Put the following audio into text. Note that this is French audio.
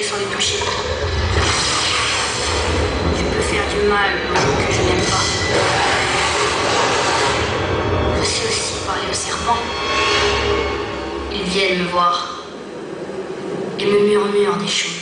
tuer sans les toucher. Peux faire du mal aux gens que je n'aime pas. Je sais aussi parler aux serpents. Ils viennent me voir et me murmurent des choses.